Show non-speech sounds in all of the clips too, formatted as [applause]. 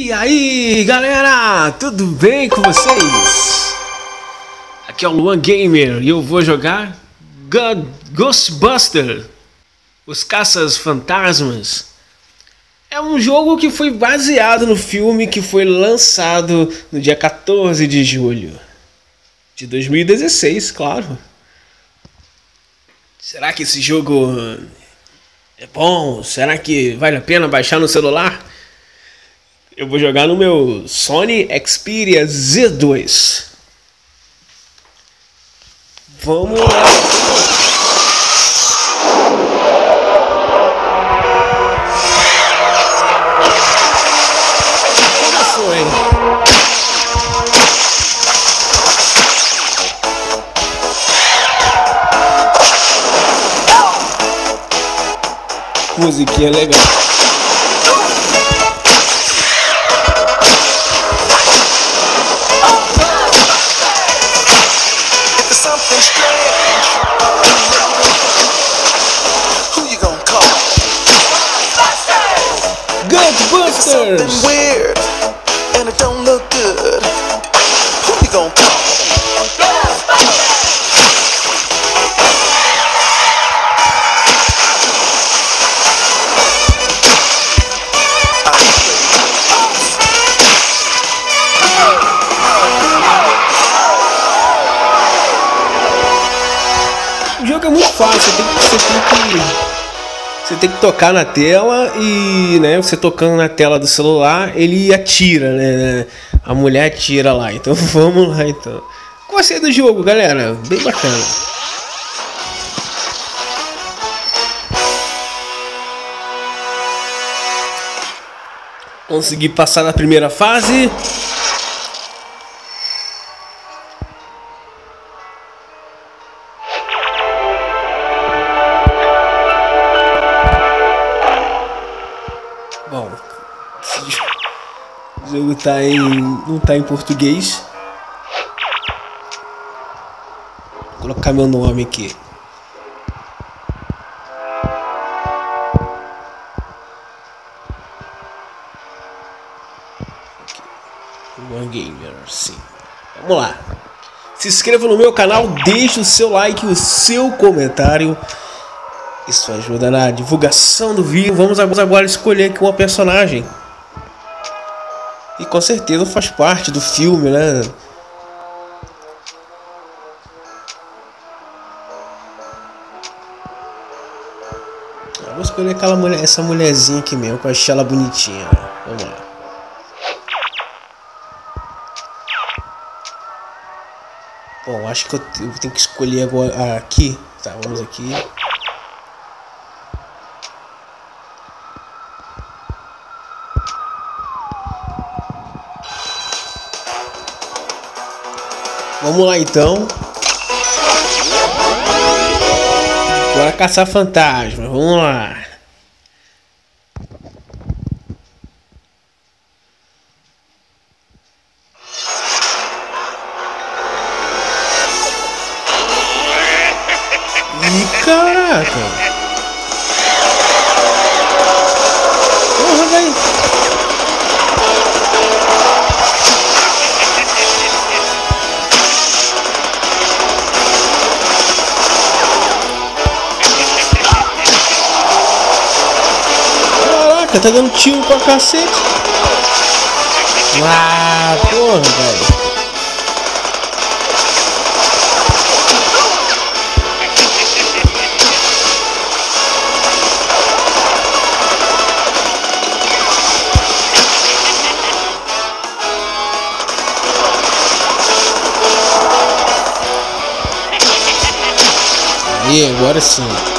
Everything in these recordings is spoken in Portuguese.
E aí galera, tudo bem com vocês? Aqui é o Luan Gamer e eu vou jogar God Ghostbuster Os Caças Fantasmas É um jogo que foi baseado no filme que foi lançado no dia 14 de julho de 2016, claro. Será que esse jogo é bom? Será que vale a pena baixar no celular? Eu vou jogar no meu Sony Xperia Z2. Vamos lá. Começou, hein? Musiquinha legal. Something weird, and it don't look good. Who you gonna call? Jogo é muito fácil, tem que, tem que, você tem que tocar na tela e, né, você tocando na tela do celular, ele atira, né? A mulher atira lá. Então [laughs] vamos lá então. Gostei do jogo, galera. Bem bacana. Consegui passar na primeira fase. Tá em. não tá em português. Vou colocar meu nome aqui. One Gamer, sim. Vamos lá. Se inscreva no meu canal, deixe o seu like, o seu comentário. Isso ajuda na divulgação do vídeo. Vamos agora escolher aqui uma personagem. E com certeza faz parte do filme, né? Eu vou escolher aquela mulher, essa mulherzinha aqui mesmo, que eu achei ela bonitinha. Vamos lá. Bom, acho que eu, te- eu tenho que escolher agora aqui. Tá, vamos aqui. Vamos lá então. Bora caçar fantasma. Vamos lá. Caraca. Caraca, tá dando tiro pra cacete. Ah, porra, velho. Aí, agora sim.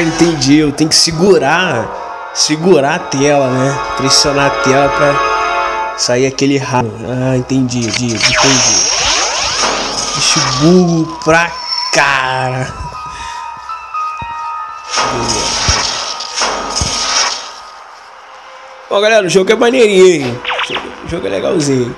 Ah, entendi. Eu tenho que segurar. Segurar a tela, né? Pressionar a tela pra sair aquele rabo. Ah, entendi, entendi, entendi. Bicho burro pra cara. Ó, galera, o jogo é maneirinho, hein? O jogo é legalzinho.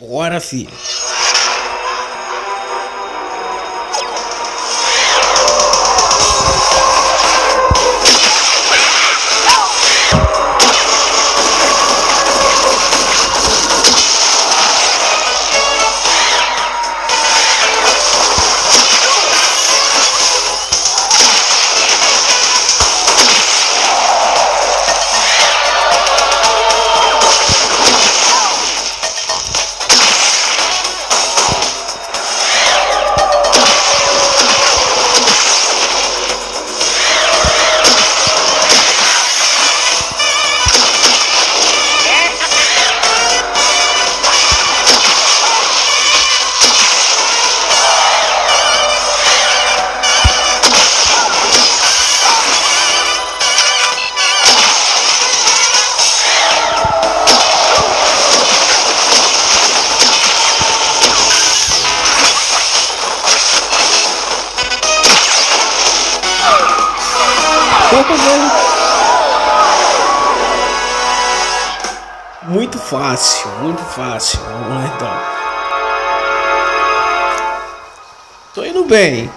Bora, filho. Fácil, muito fácil. Vamos lá então. Tô indo bem.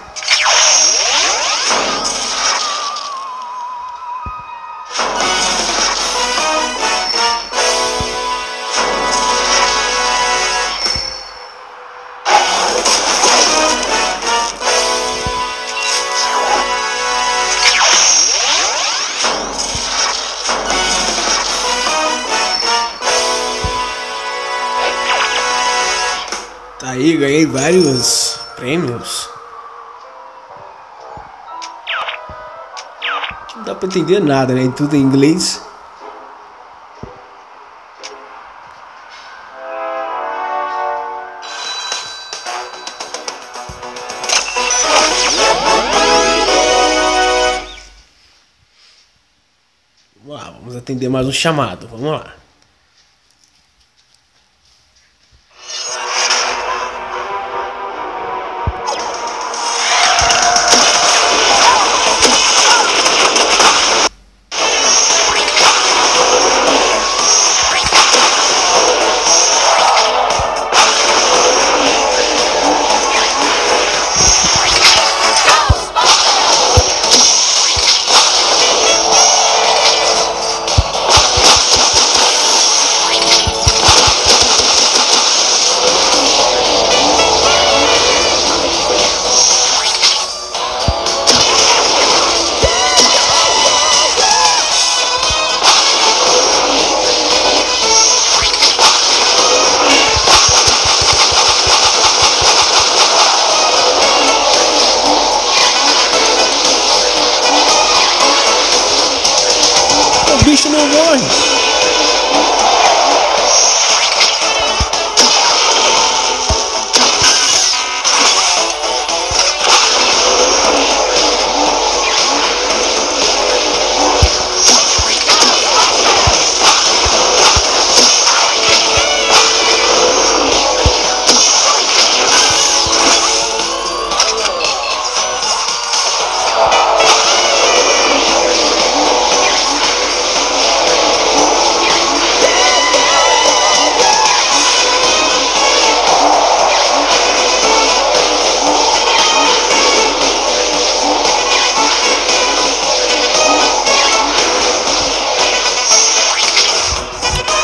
Vários prêmios. Não dá pra entender nada, né? Tudo em inglês. Vamos lá, vamos atender mais um chamado. Vamos lá.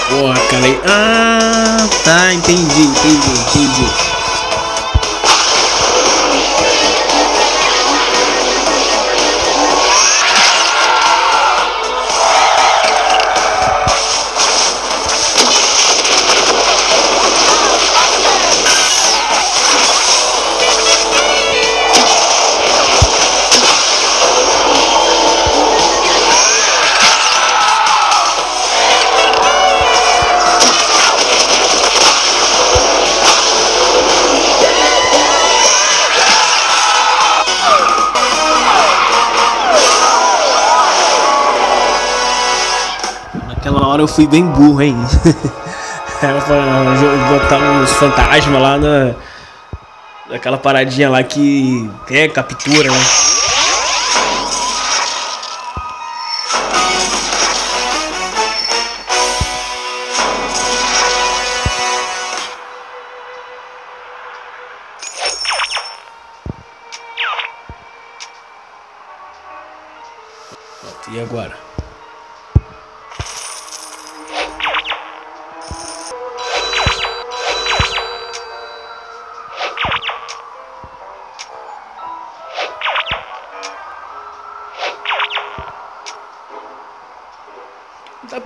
Porra, cara. Ah, tá. Entendi, entendi, entendi. Hora eu fui bem burro, hein? [laughs] Era pra botar os fantasmas lá na. Naquela paradinha lá que. É, captura, né? E agora?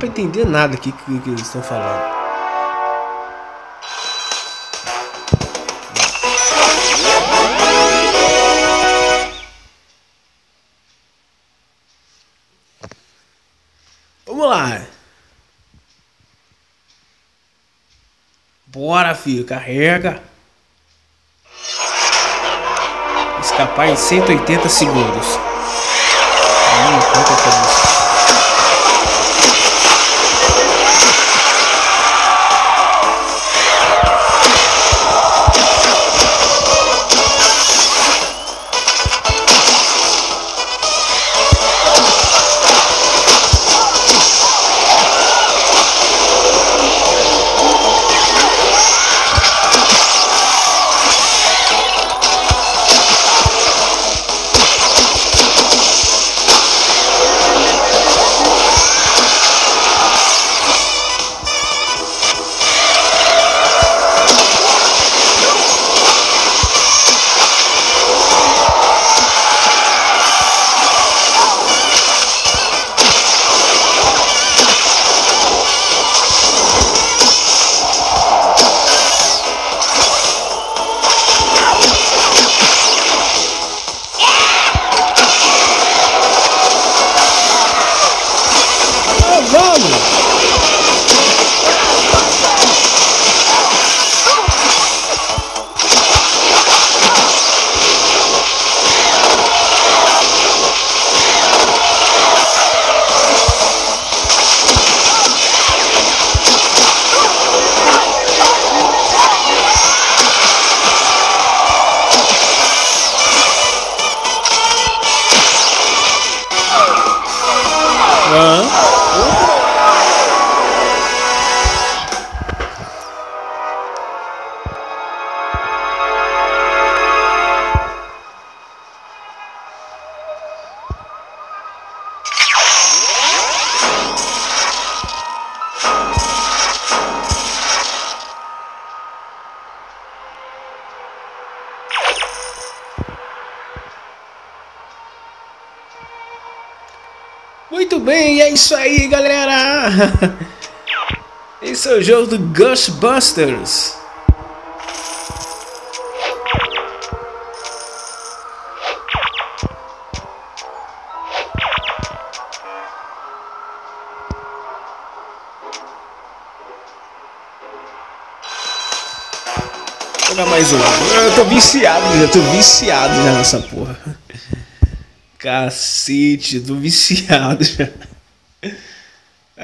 Pra entender nada aqui que, que eles estão falando. Vamos lá. Bora, filho, carrega. Escapar em 180 segundos. É isso aí, galera! [laughs] Esse é o jogo do Ghostbusters. Vou jogar mais um. Eu tô viciado já, tô viciado já nessa porra. Cacete, tô viciado já.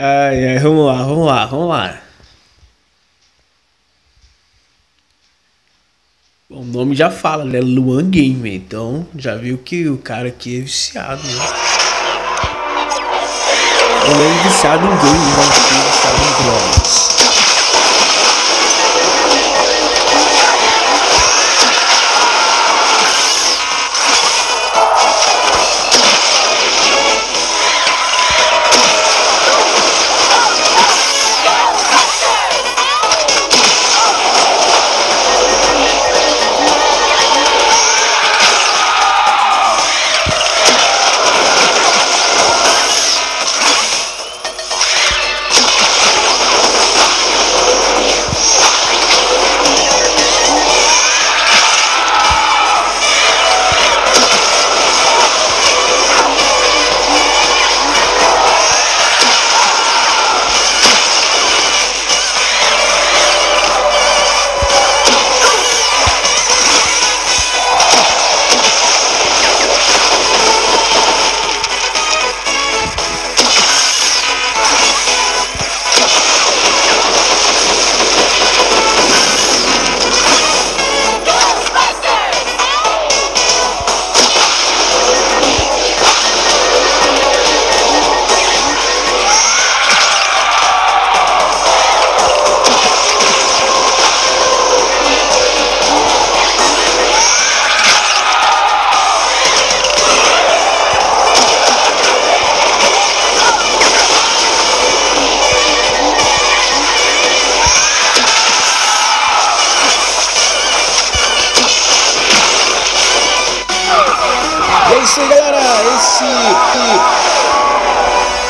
Ai, ai, vamos lá, vamos lá, vamos lá. Bom, o nome já fala, né? Luan Game, então já viu que o cara aqui é viciado, né? Ele é viciado em games, né? Viciado em drogas.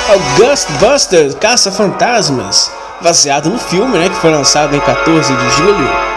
É o Ghostbusters Caça Fantasmas, baseado no filme, né, que foi lançado em 14 de julho